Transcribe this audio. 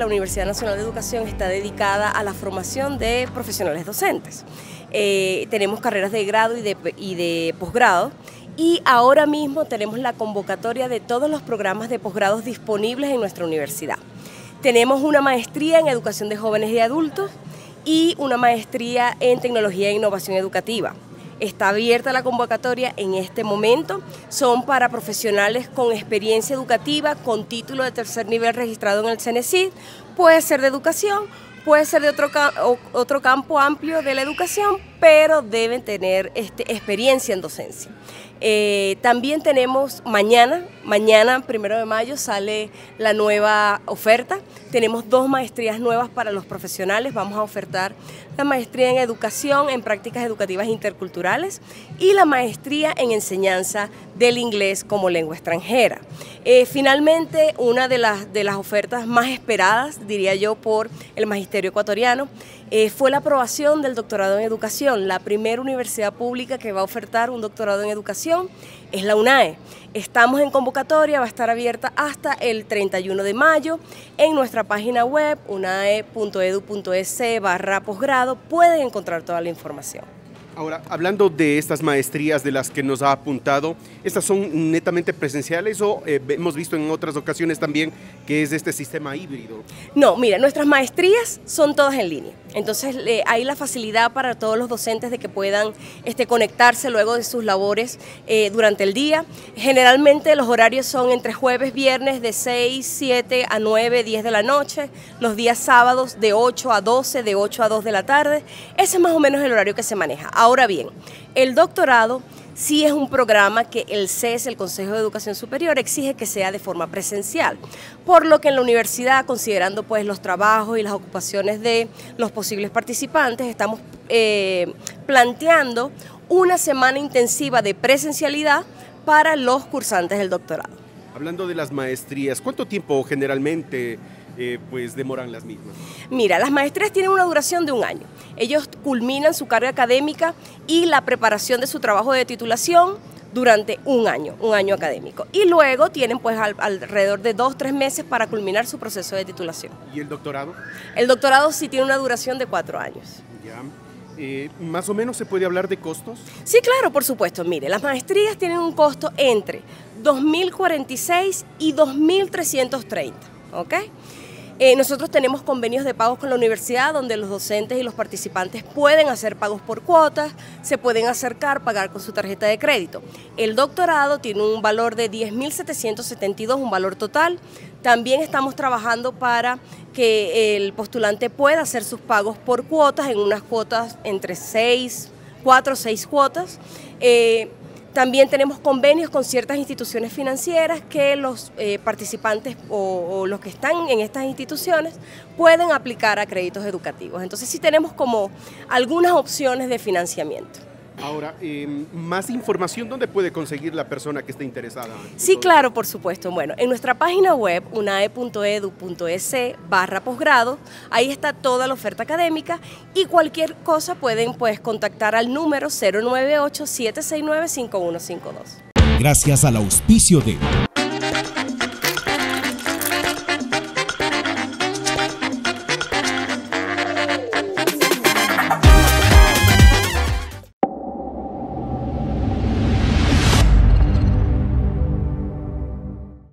La Universidad Nacional de Educación está dedicada a la formación de profesionales docentes. Eh, tenemos carreras de grado y de, y de posgrado y ahora mismo tenemos la convocatoria de todos los programas de posgrados disponibles en nuestra universidad. Tenemos una maestría en educación de jóvenes y adultos y una maestría en tecnología e innovación educativa. Está abierta la convocatoria en este momento. Son para profesionales con experiencia educativa, con título de tercer nivel registrado en el CENESID. Puede ser de educación, puede ser de otro, otro campo amplio de la educación, pero deben tener este, experiencia en docencia. Eh, también tenemos mañana, mañana, primero de mayo, sale la nueva oferta. Tenemos dos maestrías nuevas para los profesionales. Vamos a ofertar la maestría en educación en prácticas educativas interculturales y la maestría en enseñanza del inglés como lengua extranjera. Eh, finalmente, una de las, de las ofertas más esperadas, diría yo, por el Magisterio Ecuatoriano, eh, fue la aprobación del doctorado en educación. La primera universidad pública que va a ofertar un doctorado en educación es la UNAE. Estamos en convocatoria, va a estar abierta hasta el 31 de mayo. En nuestra página web, unae.edu.es barra posgrado, pueden encontrar toda la información. Ahora, hablando de estas maestrías de las que nos ha apuntado, ¿estas son netamente presenciales o eh, hemos visto en otras ocasiones también que es este sistema híbrido? No, mira, nuestras maestrías son todas en línea. Entonces hay la facilidad para todos los docentes de que puedan este, conectarse luego de sus labores eh, durante el día. Generalmente los horarios son entre jueves, viernes de 6, 7 a 9, 10 de la noche, los días sábados de 8 a 12, de 8 a 2 de la tarde. Ese es más o menos el horario que se maneja. Ahora bien, el doctorado sí es un programa que el CES, el Consejo de Educación Superior, exige que sea de forma presencial, por lo que en la universidad, considerando pues los trabajos y las ocupaciones de los posibles participantes, estamos eh, planteando una semana intensiva de presencialidad para los cursantes del doctorado. Hablando de las maestrías, ¿cuánto tiempo generalmente eh, pues demoran las mismas? Mira, las maestrías tienen una duración de un año. Ellos culminan su carga académica y la preparación de su trabajo de titulación durante un año, un año académico. Y luego tienen pues alrededor de dos, tres meses para culminar su proceso de titulación. ¿Y el doctorado? El doctorado sí tiene una duración de cuatro años. Ya. Eh, ¿Más o menos se puede hablar de costos? Sí, claro, por supuesto. Mire, las maestrías tienen un costo entre 2.046 y 2.330, ¿ok? Eh, nosotros tenemos convenios de pagos con la universidad donde los docentes y los participantes pueden hacer pagos por cuotas, se pueden acercar, pagar con su tarjeta de crédito. El doctorado tiene un valor de 10.772, un valor total. También estamos trabajando para que el postulante pueda hacer sus pagos por cuotas, en unas cuotas entre 6, 4 o 6 cuotas. Eh, también tenemos convenios con ciertas instituciones financieras que los eh, participantes o, los que están en estas instituciones pueden aplicar a créditos educativos. Entonces sí tenemos como algunas opciones de financiamiento. Ahora, em, más información, ¿dónde puede conseguir la persona que esté interesada? Sí, claro, por supuesto. Bueno, en nuestra página web, unae.edu.es barra posgrado, ahí está toda la oferta académica y cualquier cosa pueden pues contactar al número 098-769-5152. Gracias al auspicio de